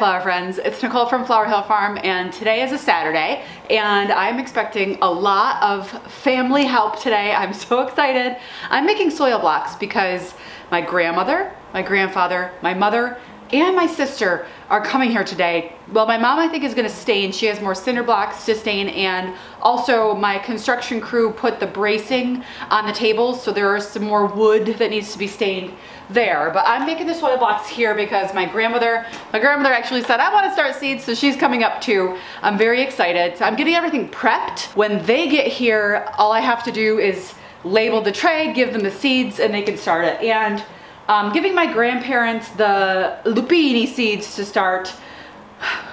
Flower friends, it's Nicole from Flower Hill Farm and today is a Saturday and I'm expecting a lot of family help today. I'm so excited. I'm making soil blocks because my grandmother, my grandfather, my mother, and my sister are coming here today. Well, my mom I think is gonna stain. She has more cinder blocks to stain and also my construction crew put the bracing on the tables so there is some more wood that needs to be stained there. But I'm making the soil blocks here because my grandmother, my grandmother actually said, I wanna start seeds, so she's coming up too. I'm very excited. So I'm getting everything prepped. When they get here, all I have to do is label the tray, give them the seeds, and they can start it. And um, giving my grandparents the lupini seeds to start.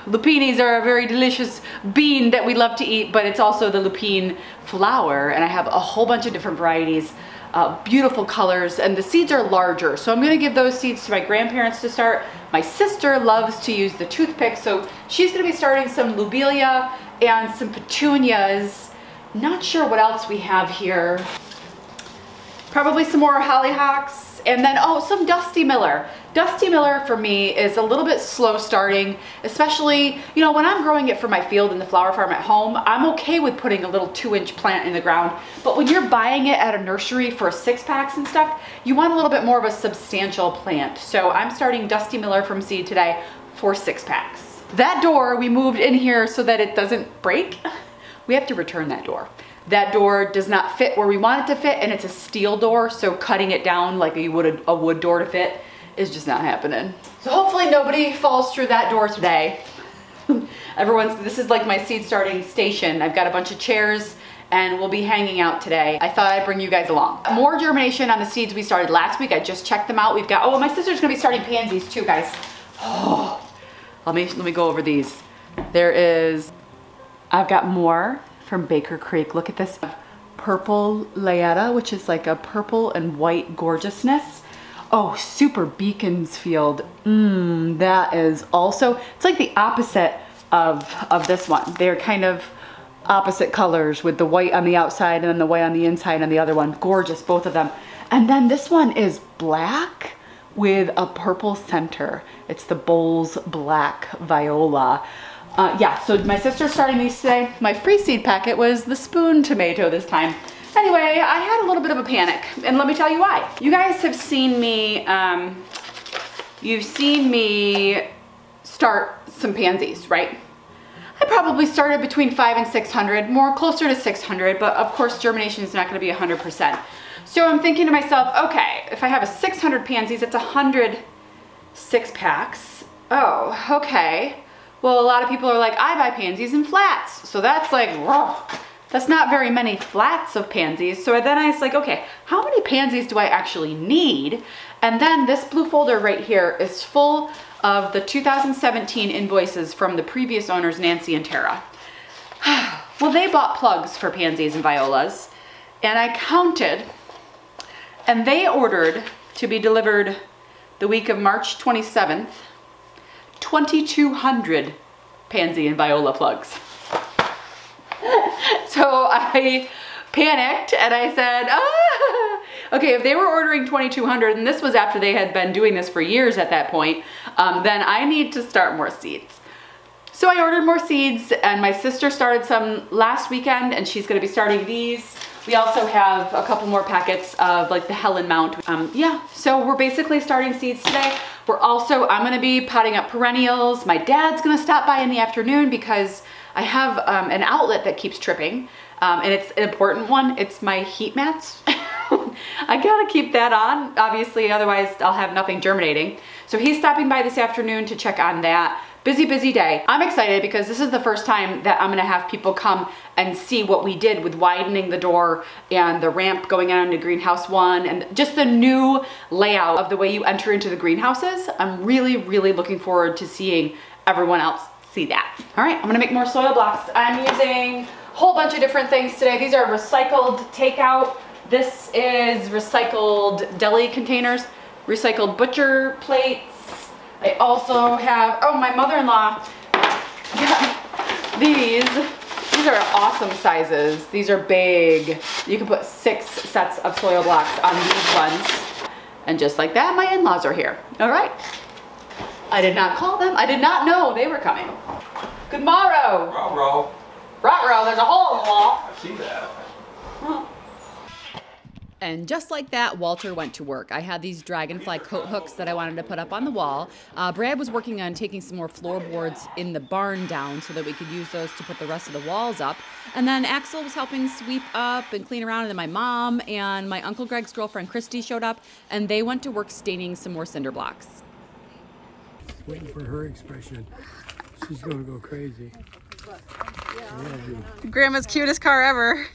Lupinis are a very delicious bean that we love to eat, but it's also the lupine flower, and I have a whole bunch of different varieties, uh, beautiful colors, and the seeds are larger. So I'm gonna give those seeds to my grandparents to start. My sister loves to use the toothpick, so she's gonna be starting some lobelia and some petunias. Not sure what else we have here. Probably some more hollyhocks, and then, oh, some Dusty Miller. Dusty Miller for me is a little bit slow starting, especially, you know, when I'm growing it for my field in the flower farm at home, I'm okay with putting a little two inch plant in the ground. But when you're buying it at a nursery for six packs and stuff, you want a little bit more of a substantial plant. So I'm starting Dusty Miller from seed today for six packs. That door we moved in here so that it doesn't break. We have to return that door. That door does not fit where we want it to fit and it's a steel door, so cutting it down like you would a, a wood door to fit is just not happening. So hopefully nobody falls through that door today. Everyone's, this is like my seed starting station. I've got a bunch of chairs and we'll be hanging out today. I thought I'd bring you guys along. More germination on the seeds we started last week. I just checked them out. We've got, oh, my sister's gonna be starting pansies too, guys. Oh, let me, let me go over these. There is, I've got more from Baker Creek. Look at this purple Layetta, which is like a purple and white gorgeousness. Oh, Super Beaconsfield. Mmm, that is also, it's like the opposite of, of this one. They're kind of opposite colors with the white on the outside and then the white on the inside and the other one. Gorgeous, both of them. And then this one is black with a purple center. It's the Bowles Black Viola. Uh, yeah, so my sister's starting these today. My free seed packet was the spoon tomato this time. Anyway, I had a little bit of a panic, and let me tell you why. You guys have seen me, um, you've seen me start some pansies, right? I probably started between five and 600, more closer to 600, but of course germination is not gonna be 100%. So I'm thinking to myself, okay, if I have a 600 pansies, it's 100 six packs. Oh, okay. Well, a lot of people are like, I buy pansies in flats. So that's like, whoa, that's not very many flats of pansies. So then I was like, okay, how many pansies do I actually need? And then this blue folder right here is full of the 2017 invoices from the previous owners, Nancy and Tara. well, they bought plugs for pansies and violas and I counted and they ordered to be delivered the week of March 27th 2,200 pansy and viola plugs. so I panicked and I said, ah! okay, if they were ordering 2,200 and this was after they had been doing this for years at that point, um, then I need to start more seeds. So I ordered more seeds and my sister started some last weekend and she's gonna be starting these. We also have a couple more packets of like the Helen Mount. Um, yeah, so we're basically starting seeds today. We're also, I'm gonna be potting up perennials. My dad's gonna stop by in the afternoon because I have um, an outlet that keeps tripping. Um, and it's an important one. It's my heat mats. I gotta keep that on, obviously, otherwise I'll have nothing germinating. So he's stopping by this afternoon to check on that. Busy, busy day. I'm excited because this is the first time that I'm gonna have people come and see what we did with widening the door and the ramp going on into greenhouse one and just the new layout of the way you enter into the greenhouses. I'm really, really looking forward to seeing everyone else see that. All right, I'm gonna make more soil blocks. I'm using a whole bunch of different things today. These are recycled takeout. This is recycled deli containers, recycled butcher plates, I also have, oh, my mother-in-law these. These are awesome sizes. These are big. You can put six sets of soil blocks on these ones. And just like that, my in-laws are here. All right. I did not call them. I did not know they were coming. Good morrow. Row, Ruh-roh, there's a hole in the wall. I see that. And just like that, Walter went to work. I had these dragonfly coat hooks that I wanted to put up on the wall. Uh, Brad was working on taking some more floorboards in the barn down so that we could use those to put the rest of the walls up. And then Axel was helping sweep up and clean around. And then my mom and my Uncle Greg's girlfriend Christy showed up and they went to work staining some more cinder blocks. Waiting for her expression. She's gonna go crazy. Grandma's cutest car ever.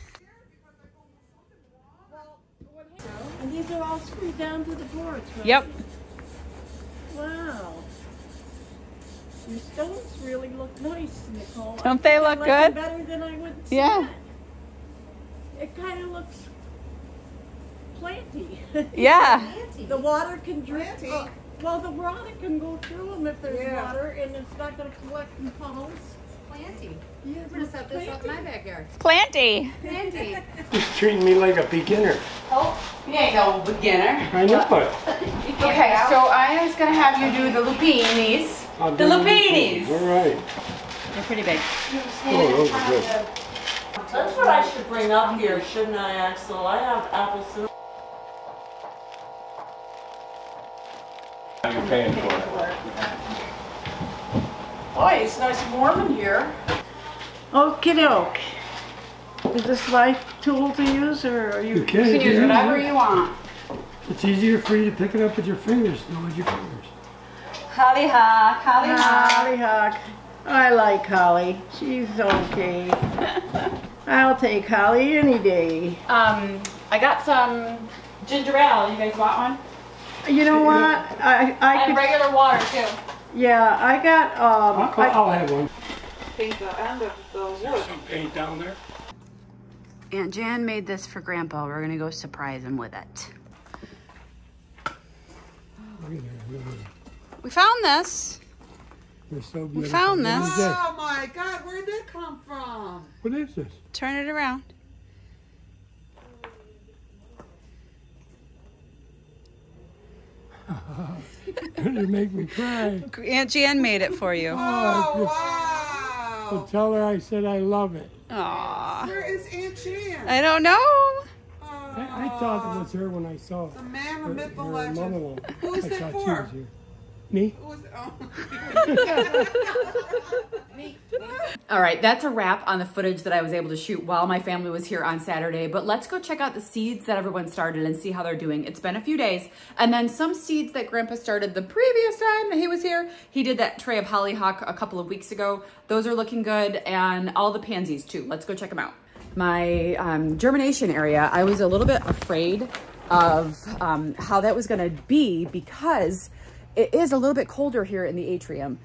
These are all screwed down to the boards, right? Yep. Wow. Your stones really look nice, Nicole. Don't they look like good? Better than I would Yeah. It kind of looks planty. Yeah. the water can drip. uh, well, the water can go through them if there's water, and it's not going to collect in puddles. Planty. Yeah, I'm gonna set this up in my backyard. It's Planty. Planty. She's treating me like a beginner. You ain't no beginner. I know it. Okay, so I was gonna have you do the lupinis. I'll The do lupinis. All right. They're pretty big. Oh, those are good. That's what I should bring up here, shouldn't I, Axel? I have apple cinnamon. You're paying for it. Boy, it's nice and warm in here. Okie doke. Is this light tool to use, or are you? You can. You can use you whatever it. you want. It's easier for you to pick it up with your fingers than with your fingers. Hollyhock, hollyhock. Hollyhock. I like Holly. She's okay. I'll take Holly any day. Um, I got some ginger ale. You guys want one? You know what? I I And could. regular water too. Yeah, I got um. I'll, I, I'll have one. paint the end of the wood. Some paint down there. Aunt Jan made this for Grandpa. We're gonna go surprise him with it. Look at there, look at there. We found this. They're so beautiful. found What this. Oh my God, where did that come from? What is this? Turn it around. you make me cry. Aunt Jan made it for you. Oh, oh So tell her I said I love it. Aww. Where is Aunt Jan? I don't know. I, I thought it was her when I saw The man, the her, myth, the her legend. mother-in-law. Who is I that for? Me? All right, that's a wrap on the footage that I was able to shoot while my family was here on Saturday. But let's go check out the seeds that everyone started and see how they're doing. It's been a few days. And then some seeds that Grandpa started the previous time that he was here. He did that tray of hollyhock a couple of weeks ago. Those are looking good. And all the pansies too. Let's go check them out. My um, germination area, I was a little bit afraid of um, how that was gonna be because it is a little bit colder here in the atrium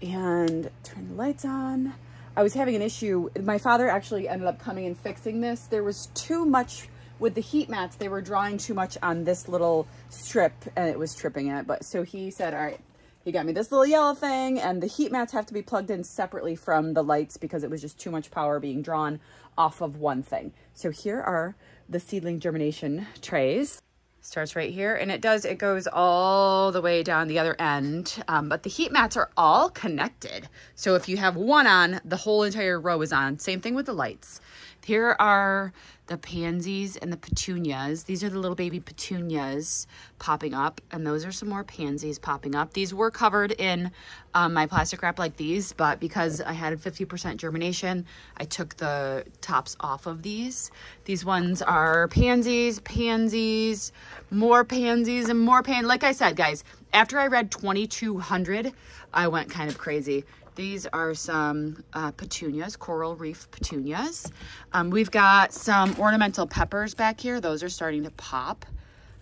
and turn the lights on. I was having an issue. My father actually ended up coming and fixing this. There was too much with the heat mats. They were drawing too much on this little strip and it was tripping it. But so he said, all right, he got me this little yellow thing and the heat mats have to be plugged in separately from the lights because it was just too much power being drawn off of one thing. So here are the seedling germination trays starts right here and it does it goes all the way down the other end um, but the heat mats are all connected. So if you have one on the whole entire row is on. Same thing with the lights here are the pansies and the petunias. These are the little baby petunias popping up and those are some more pansies popping up. These were covered in um, my plastic wrap like these but because i had 50% germination i took the tops off of these. These ones are pansies pansies more pansies and more pan like i said guys after i read 2200 i went kind of crazy these are some uh, petunias, coral reef petunias. Um, we've got some ornamental peppers back here. Those are starting to pop.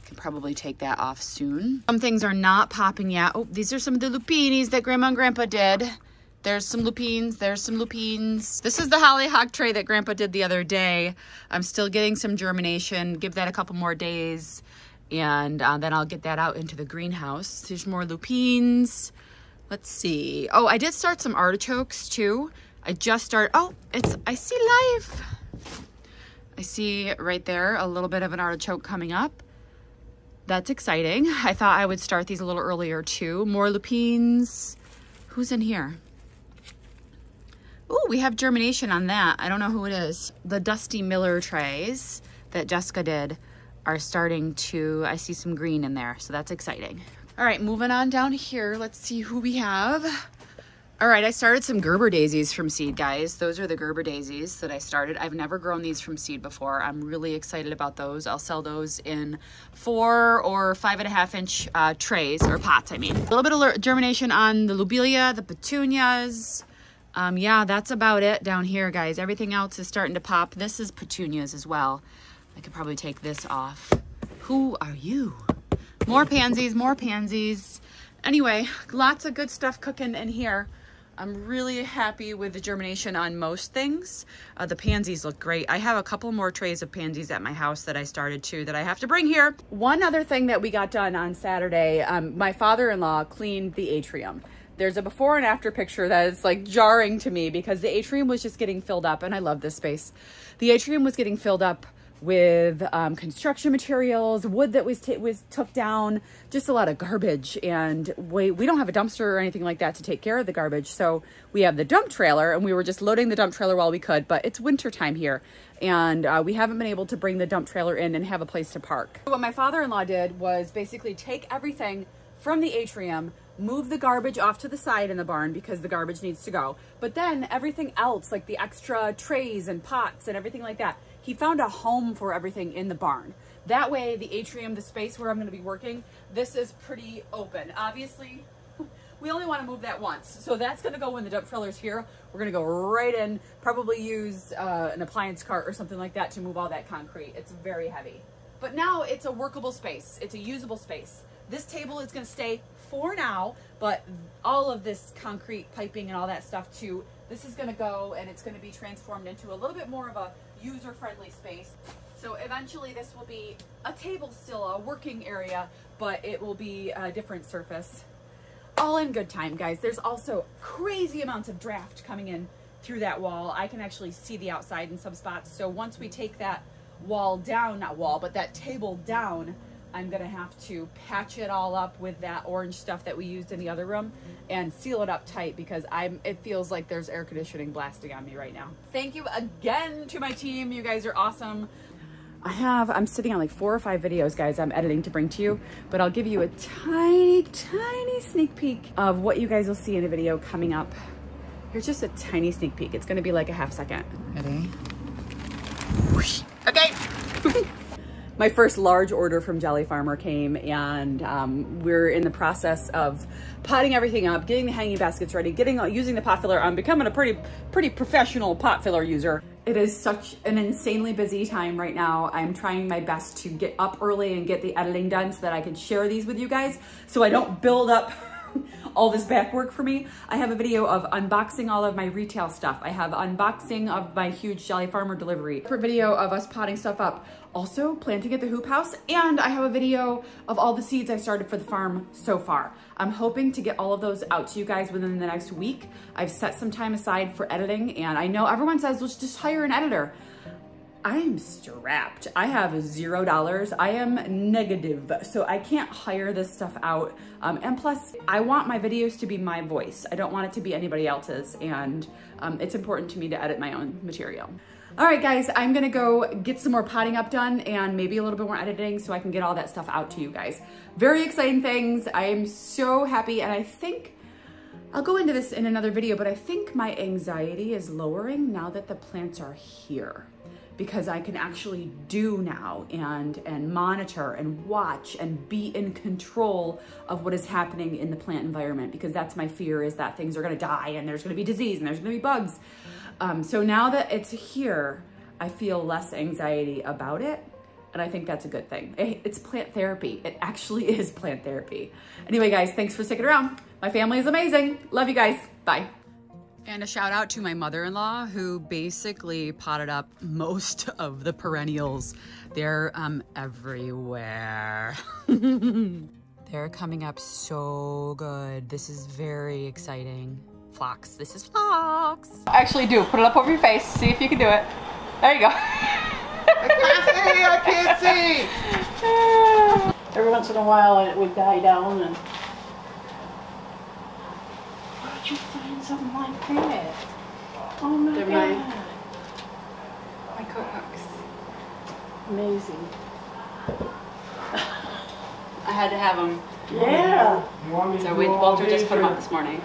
Can probably take that off soon. Some things are not popping yet. Oh, these are some of the lupinis that Grandma and Grandpa did. There's some lupines. There's some lupines. This is the hollyhock tray that Grandpa did the other day. I'm still getting some germination. Give that a couple more days. And uh, then I'll get that out into the greenhouse. There's more lupines. Let's see. Oh, I did start some artichokes too. I just started. Oh, it's, I see life. I see right there a little bit of an artichoke coming up. that's exciting. I thought I would start these a little earlier too. More lupines. Who's in here? Oh, we have germination on that. I don't know who it is. The Dusty Miller trays that Jessica did are starting to, I see some green in there, so that's exciting. All right, moving on down here. Let's see who we have. All right, I started some Gerber daisies from seed, guys. Those are the Gerber daisies that I started. I've never grown these from seed before. I'm really excited about those. I'll sell those in four or five and a half inch uh, trays, or pots, I mean. A little bit of germination on the lobelia, the petunias. Um, yeah, that's about it down here, guys. Everything else is starting to pop. This is petunias as well. I could probably take this off. Who are you? More pansies, more pansies. Anyway, lots of good stuff cooking in here. I'm really happy with the germination on most things. Uh, the pansies look great. I have a couple more trays of pansies at my house that I started too that I have to bring here. One other thing that we got done on Saturday, um, my father-in-law cleaned the atrium. There's a before and after picture that is like jarring to me because the atrium was just getting filled up and I love this space. The atrium was getting filled up with um, construction materials, wood that was was took down, just a lot of garbage. And we we don't have a dumpster or anything like that to take care of the garbage, so we have the dump trailer, and we were just loading the dump trailer while we could. But it's winter time here, and uh, we haven't been able to bring the dump trailer in and have a place to park. What my father-in-law did was basically take everything from the atrium move the garbage off to the side in the barn because the garbage needs to go. But then everything else, like the extra trays and pots and everything like that, he found a home for everything in the barn. That way, the atrium, the space where I'm going to be working, this is pretty open. Obviously, we only want to move that once. So that's going to go when the dump trailer's here. We're going to go right in, probably use uh, an appliance cart or something like that to move all that concrete. It's very heavy. But now it's a workable space. It's a usable space. This table is going to stay for now, but all of this concrete piping and all that stuff too, this is going to go and it's going to be transformed into a little bit more of a user-friendly space. So eventually this will be a table still, a working area, but it will be a different surface. All in good time, guys. There's also crazy amounts of draft coming in through that wall. I can actually see the outside in some spots. So once we take that wall down, not wall, but that table down, I'm gonna have to patch it all up with that orange stuff that we used in the other room and seal it up tight because I'm it feels like there's air conditioning blasting on me right now. Thank you again to my team. You guys are awesome. I have, I'm sitting on like four or five videos, guys, I'm editing to bring to you, but I'll give you a tiny, tiny sneak peek of what you guys will see in a video coming up. Here's just a tiny sneak peek. It's gonna be like a half second. Ready? Okay. My first large order from Jolly Farmer came and um, we're in the process of potting everything up, getting the hanging baskets ready, getting using the pot filler. I'm becoming a pretty, pretty professional pot filler user. It is such an insanely busy time right now. I'm trying my best to get up early and get the editing done so that I can share these with you guys so I don't build up all this back work for me. I have a video of unboxing all of my retail stuff. I have unboxing of my huge Jolly Farmer delivery. A video of us potting stuff up. Also planting at the hoop house. And I have a video of all the seeds I started for the farm so far. I'm hoping to get all of those out to you guys within the next week. I've set some time aside for editing and I know everyone says, let's just hire an editor. I'm strapped. I have zero dollars. I am negative, so I can't hire this stuff out. Um, and plus, I want my videos to be my voice. I don't want it to be anybody else's, and um, it's important to me to edit my own material. All right, guys, I'm gonna go get some more potting up done and maybe a little bit more editing so I can get all that stuff out to you guys. Very exciting things. I am so happy, and I think I'll go into this in another video, but I think my anxiety is lowering now that the plants are here because I can actually do now and, and monitor and watch and be in control of what is happening in the plant environment because that's my fear is that things are gonna die and there's gonna be disease and there's gonna be bugs. Um, so now that it's here, I feel less anxiety about it and I think that's a good thing. It's plant therapy. It actually is plant therapy. Anyway, guys, thanks for sticking around. My family is amazing. Love you guys. Bye. And a shout out to my mother-in-law who basically potted up most of the perennials. They're um, everywhere. They're coming up so good. This is very exciting. Phlox, this is Phlox. Actually do, put it up over your face. See if you can do it. There you go. I can't see, I can't see. every once in a while it would die down and. You find something like that? Oh my They're god. My coat hooks. Amazing. I had to have them. Yeah. You want me to So we, Walter just put them up this morning.